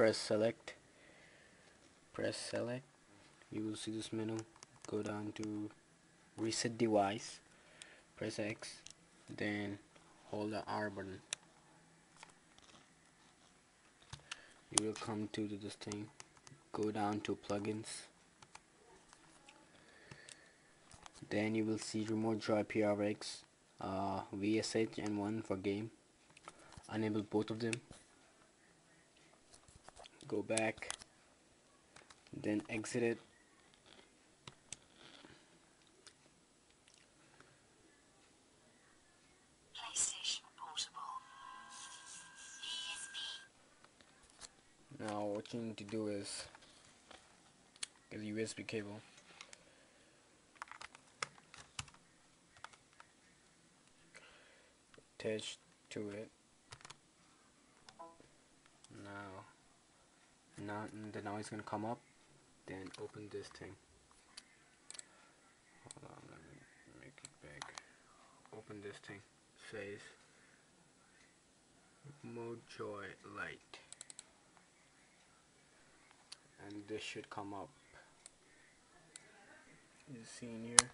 press select. Press select. You will see this menu go down to reset device. Press X then hold the R button. You will come to this thing. Go down to plugins. Then you will see remote joy PRX uh, VSH and one for game. Enable both of them go back then exit it. Now what you need to do is get a USB cable. Attach to it. Now now the now it's gonna come up then open this thing. Hold on let me make it big. Open this thing. Says Mojoy Light. And this should come up. You see in here?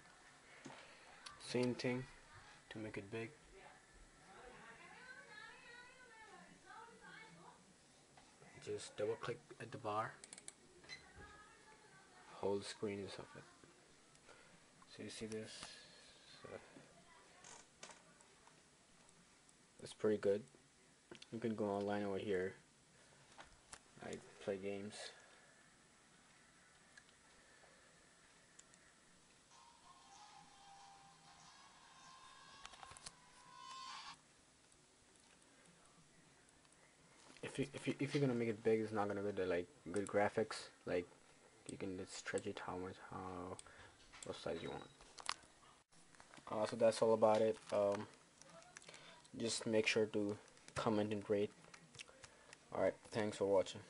Same thing to make it big just double click at the bar. Whole screen is of it so you see this? So it's pretty good. You can go online over here. I play games if you if you if you're gonna make it big, it's not gonna be the like good graphics. Like you can just stretch it how much how what size you want. Uh, so that's all about it. Um, just make sure to comment and rate. Alright, thanks for watching.